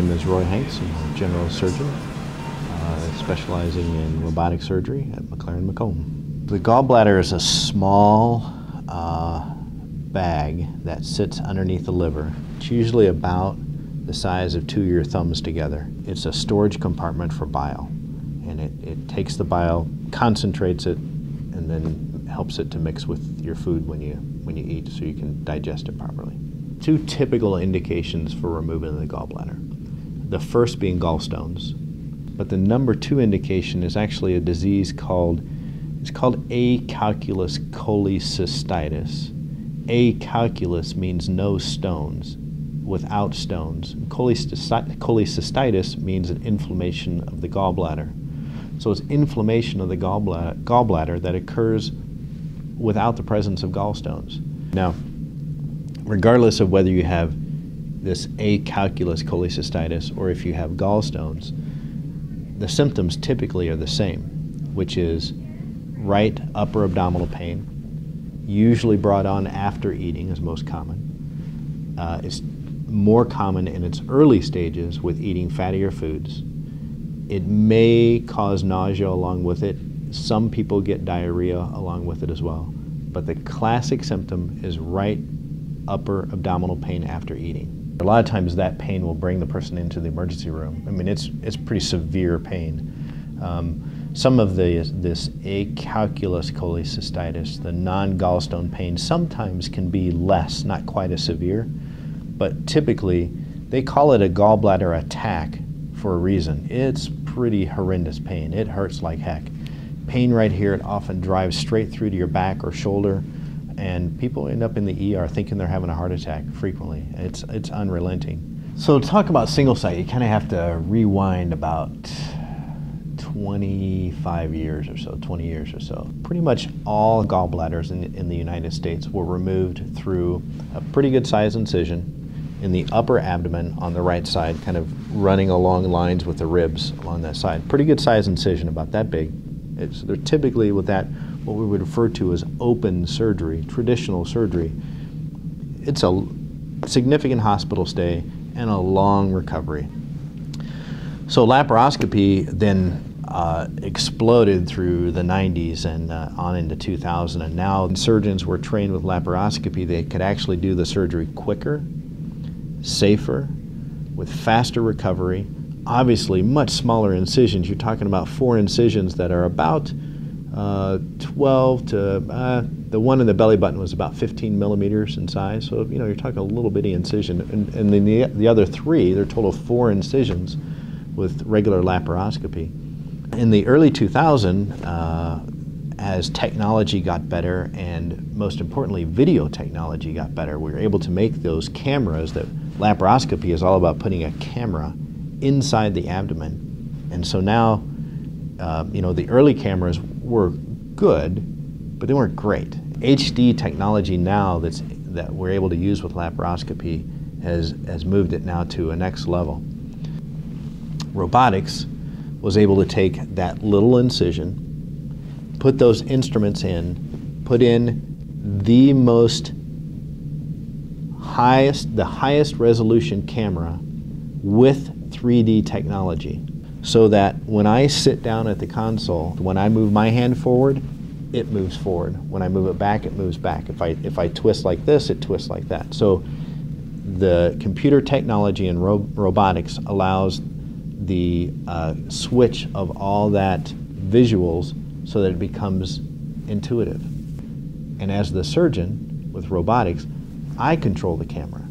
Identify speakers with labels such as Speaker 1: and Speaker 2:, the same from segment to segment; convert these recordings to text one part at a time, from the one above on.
Speaker 1: name is Roy Hanks. I'm a general surgeon uh, specializing in robotic surgery at McLaren Macomb. The gallbladder is a small uh, bag that sits underneath the liver. It's usually about the size of two of your thumbs together. It's a storage compartment for bile, and it, it takes the bile, concentrates it, and then helps it to mix with your food when you, when you eat so you can digest it properly. Two typical indications for removing the gallbladder. The first being gallstones, but the number two indication is actually a disease called it's called acalculous cholecystitis. Acalculous means no stones, without stones. Cholecystitis means an inflammation of the gallbladder. So it's inflammation of the gallbladder, gallbladder that occurs without the presence of gallstones. Now, regardless of whether you have this acalculous cholecystitis or if you have gallstones, the symptoms typically are the same, which is right upper abdominal pain, usually brought on after eating is most common. Uh, it's more common in its early stages with eating fattier foods. It may cause nausea along with it. Some people get diarrhea along with it as well. But the classic symptom is right upper abdominal pain after eating. A lot of times that pain will bring the person into the emergency room. I mean, it's, it's pretty severe pain. Um, some of the, this acalculous cholecystitis, the non-gallstone pain, sometimes can be less, not quite as severe, but typically they call it a gallbladder attack for a reason. It's pretty horrendous pain. It hurts like heck. Pain right here, it often drives straight through to your back or shoulder and people end up in the ER thinking they're having a heart attack frequently. It's, it's unrelenting. So talk about single site, you kind of have to rewind about 25 years or so, 20 years or so. Pretty much all gallbladders in, in the United States were removed through a pretty good size incision in the upper abdomen on the right side, kind of running along lines with the ribs along that side. Pretty good size incision, about that big. It's, they're typically with that what we would refer to as open surgery, traditional surgery. It's a significant hospital stay and a long recovery. So laparoscopy then uh, exploded through the 90s and uh, on into 2000, and now surgeons were trained with laparoscopy. They could actually do the surgery quicker, safer, with faster recovery. Obviously, much smaller incisions. You're talking about four incisions that are about uh, 12 to uh, the one in the belly button was about 15 millimeters in size. So you know you're talking a little bitty incision, and, and then the, the other three, they're total four incisions with regular laparoscopy. In the early 2000, uh, as technology got better and most importantly video technology got better, we were able to make those cameras that laparoscopy is all about putting a camera inside the abdomen. And so now, uh, you know, the early cameras were good, but they weren't great. HD technology now that's, that we're able to use with laparoscopy has, has moved it now to a next level. Robotics was able to take that little incision, put those instruments in, put in the most highest, the highest resolution camera with 3D technology so that when I sit down at the console, when I move my hand forward, it moves forward. When I move it back, it moves back. If I, if I twist like this, it twists like that. So the computer technology and ro robotics allows the uh, switch of all that visuals so that it becomes intuitive. And as the surgeon with robotics, I control the camera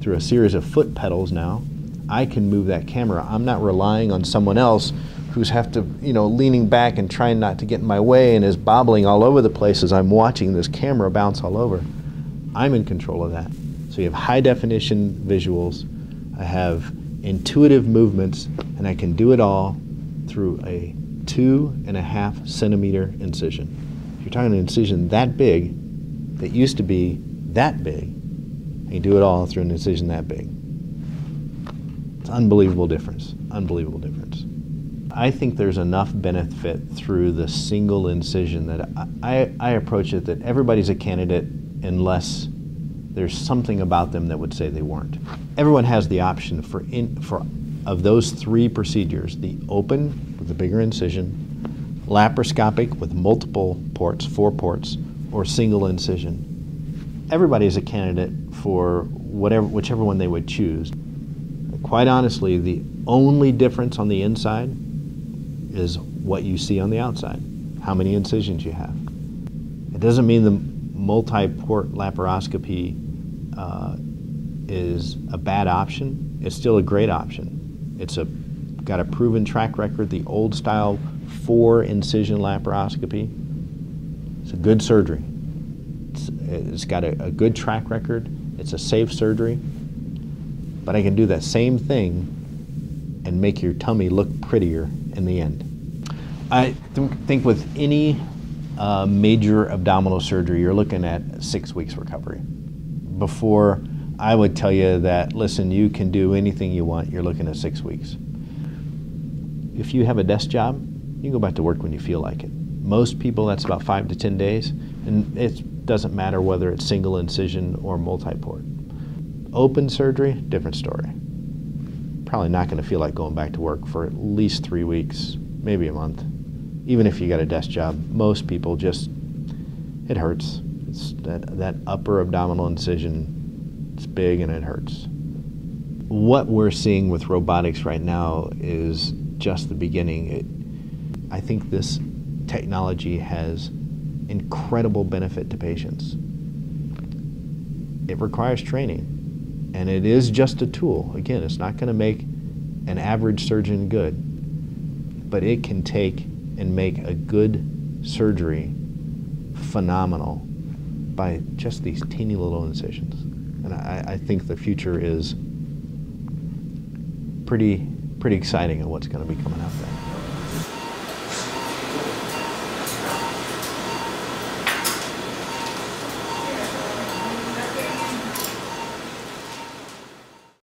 Speaker 1: through a series of foot pedals now I can move that camera. I'm not relying on someone else who's have to, you know, leaning back and trying not to get in my way and is bobbling all over the place as I'm watching this camera bounce all over. I'm in control of that. So you have high definition visuals, I have intuitive movements, and I can do it all through a two and a half centimeter incision. If you're talking an incision that big, that used to be that big, you do it all through an incision that big. It's unbelievable difference, unbelievable difference. I think there's enough benefit through the single incision that I, I, approach it that everybody's a candidate unless there's something about them that would say they weren't. Everyone has the option for, in, for of those three procedures, the open with the bigger incision, laparoscopic with multiple ports, four ports, or single incision, everybody is a candidate for whatever, whichever one they would choose. Quite honestly, the only difference on the inside is what you see on the outside, how many incisions you have. It doesn't mean the multi-port laparoscopy uh, is a bad option. It's still a great option. It's a got a proven track record. The old style four incision laparoscopy. It's a good surgery. it's, it's got a, a good track record. It's a safe surgery. But I can do that same thing and make your tummy look prettier in the end. I th think with any uh, major abdominal surgery, you're looking at six weeks recovery. Before I would tell you that, listen, you can do anything you want, you're looking at six weeks. If you have a desk job, you can go back to work when you feel like it. Most people, that's about five to 10 days, and it doesn't matter whether it's single incision or multi-port. Open surgery, different story. Probably not going to feel like going back to work for at least three weeks, maybe a month. Even if you got a desk job, most people just, it hurts. It's that, that upper abdominal incision, it's big and it hurts. What we're seeing with robotics right now is just the beginning. It, I think this technology has incredible benefit to patients. It requires training, and it is just a tool. Again, it's not going to make an average surgeon good, but it can take and make a good surgery phenomenal by just these teeny little incisions. And I, I think the future is pretty, pretty exciting on what's going to be coming out there.